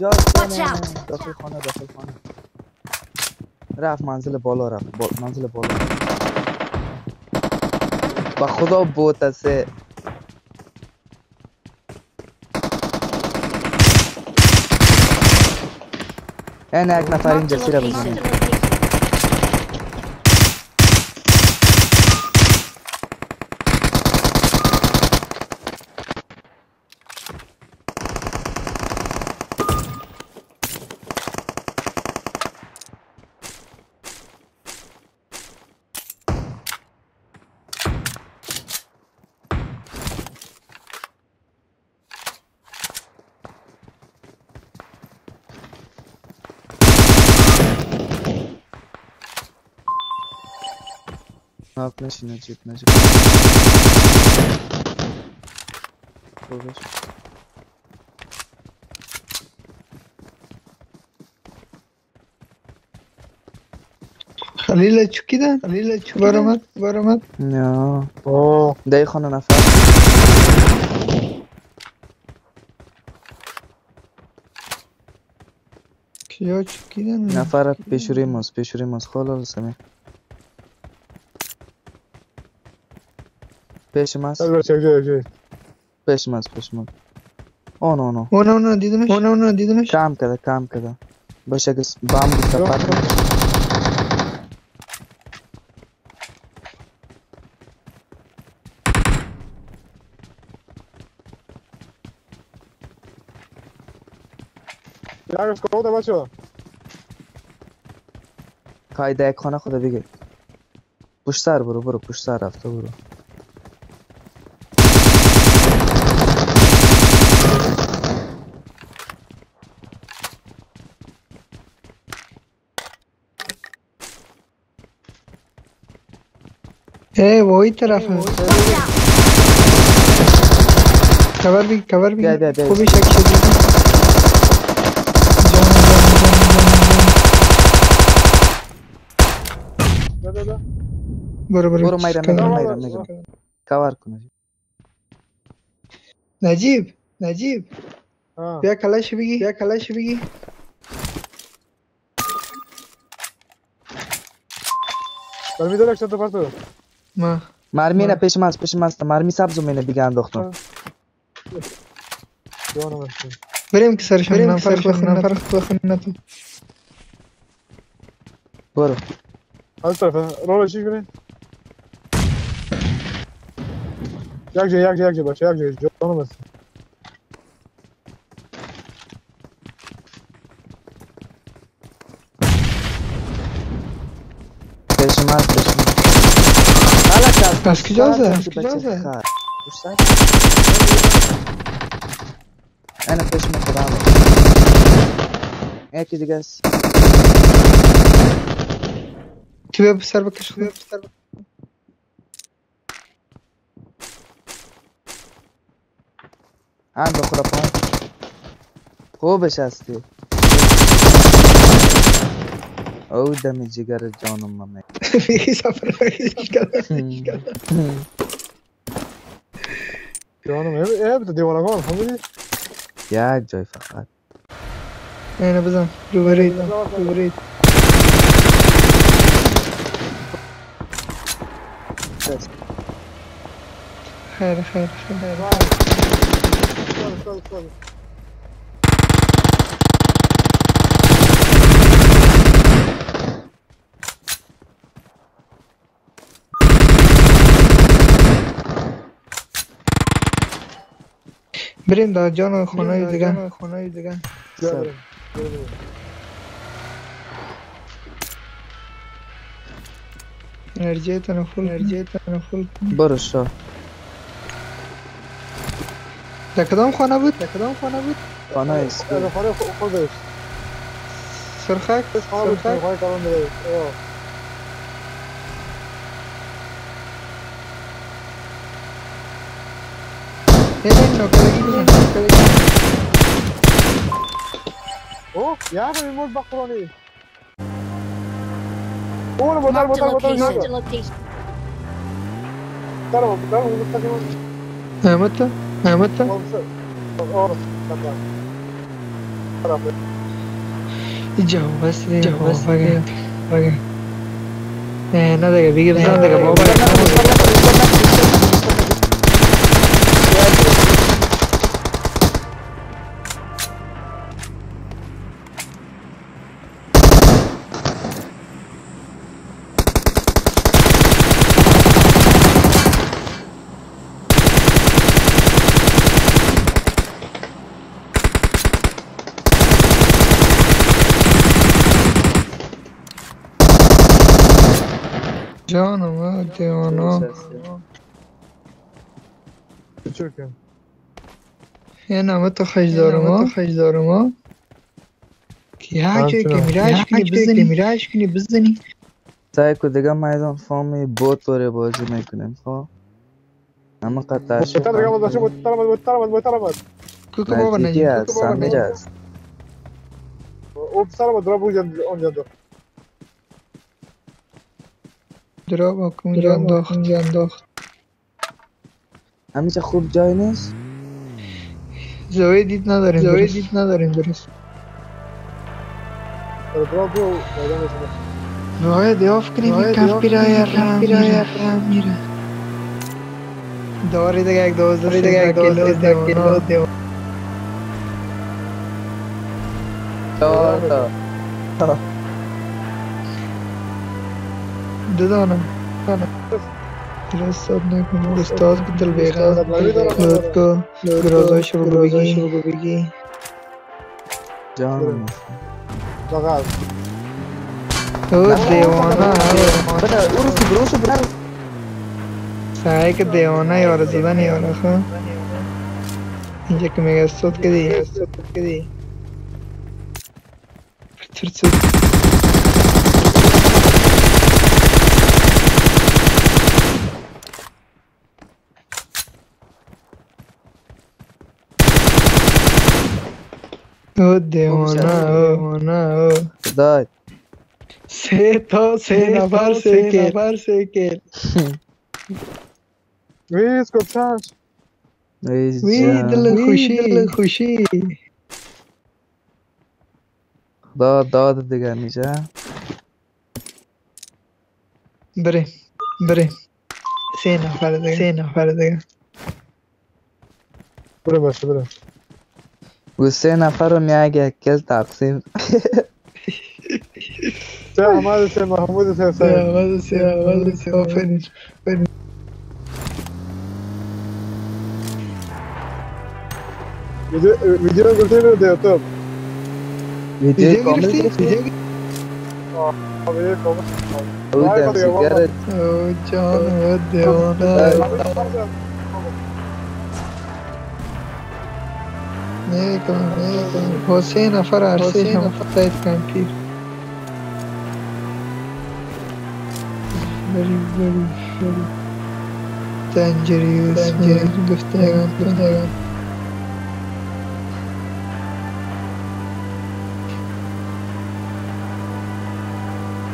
جا داخل خانه داخل خانه. رفت منزل بالا رفت. با... منزل بالا. و خدا بوتسه این یک نفر اینجا سیره بزنید جسیره location. بزنه ناک نشی نجیب نجیب خوبش خلیل چکیدن خلیل چکیدن برامد برامد. نه. اوه دی خانه نفر. کیا چکیدن نفر پیشوری ماست پیشوری ماست. خالا پیش ماست. بیا بیا بیا بیا پیش ماست پیش ماست. آن آن آن. آن آن دیدمش؟ آن آن آن دیدم کام کرد کام کرد باشه گس بام بیست پاتر کاید اکنون خودا بگید پشت سر برو برو پشت سر رفته برو. اے وہی طرف ہے۔ کور بھی کور بھی۔ وہ بھی شک شک۔ बरोबर कवर नजीब नजीब क्या खलाश बिगी क्या खलाश बिगी نجیب۔ نجیب کیا خالی ما. مرمی نه پیش من است پیش من. مرمی سبز و منه دیگه انداختم. بریم که سرش بریم که سرش بخون نفر بخون تو برو. از طرف. رولو چی کنین یک جا یک جا یک جا باشه. یک جا. جانم هستم Acho que já zero, acho que já zero. انا فاش ما قرامك هاك دقاس كيف بسربك كيف بسربك عنده خرافات خوبش هستی Ou da misigara canımla me. Canım ev want de devana gal hangi? Ya joy fakat. Ne ne bazan? Duvarı Head, head, head, head. بریم در جان خونه دیگه. خونه دیگه. انرژی تن فول انرژی تن فول برو شو در کدام خانه بود؟ در کدام خانه بود؟ خانه است. Gel. Hadi khodesh. سرخک؟ سرخک؟ Neden yok? Oh, ya ben mod bak kullanıyor. Oğlum botar botar botar ne yapıyor? Tamam, tamam, unutma tamam. Ahmet de, Ahmet de. Orası, tamam. Tamam. Cevap, cevap, bakın, bakın. Ne, ne demek? Bir gün sen de kapı. ها دیوانا. Çökün. یه نامه تو خش دارم خش دارم که هر جایی که میره اش کنی بزنی. میره اش کنی بزنی. سعی کو دیگه میدان فامی بوت وره بازی می‌کنیم خب؟ اما قطع Bu tarafa gelmez, başa bu tarafa, bu tarafa, bu tarafa. کوکو بابا نزدیکی نجی هست کوکو بابا سمیر نجی هست. O tarafa, dura bu yandı, درا اونجا انداخت. اونجا انداخت. همیشه خوب جای نیست؟ زاویه دید نداریم زاویه دید نداریم درست. راه دیاف کنیم این کف بیرای رم میره. رم میره. داری دیگه یک دوزده دیگه یک دوزده دیوانا چهار تا دو دادانا انا درس ابن استاد بدل بيغا لوتو غرزا شروع بيغي شروع بيغي جان بغا تو ديوانا بدا اورس بروس بدل سايك ديوانا يور زبان يور اخا انجك ميغا صوت كدي صوت كدي ترتسد دیوانہ ہونا ہو خدا سے تو سے نفر سے کے نفر سے کے وی اس کو چانس وی دل خوشی دل خوشی خدا داد دیگر میشه بره بره سه نفر دیگه سه نفر دیگه بره بس بره Luciana Faromiag, que está assim Seu armado, seu marmudo, seu sangue. Seu armado, seu armado, seu feliz. feliz. Video gültüğü mü diyor Tom? Video komik. Video komik. O da sigara. O canı devana. میگم میگم حسین نفر عرصه هم سایت کمپیر بری بری بری دنجری و سنجری گفته هم گفته هم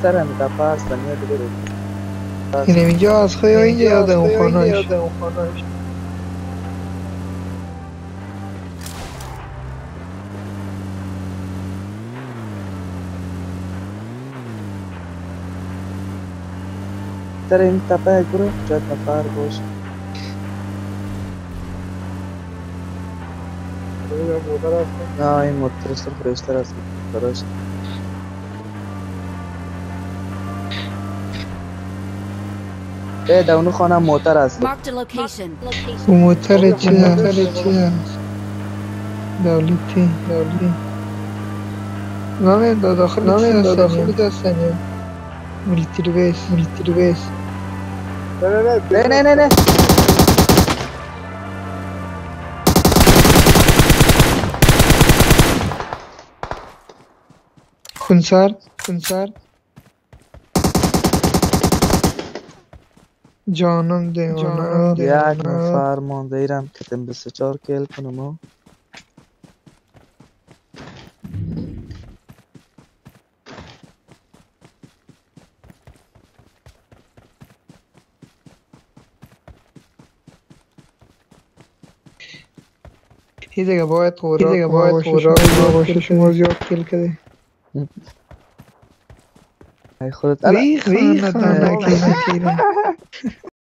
سرم دفعه هست و نیاد برو اینم اینجا از خواهی اینجا یادم خانه ایش این تپه برو جا تپه رو باش نه این موتر سر فرشتر است براش ای در اونو خانه موتر است موتر چه موتر چه دولتی دولتی نامه دا داخل داخل دستنیه Military base, military base. No, no, no. جانم دیوانم دیوانم که تم کل کنم هی دیگه باید خوراک دیگه باید باشه خوراک باشه کل شما. زیاد کل کده ای خودت وی خانه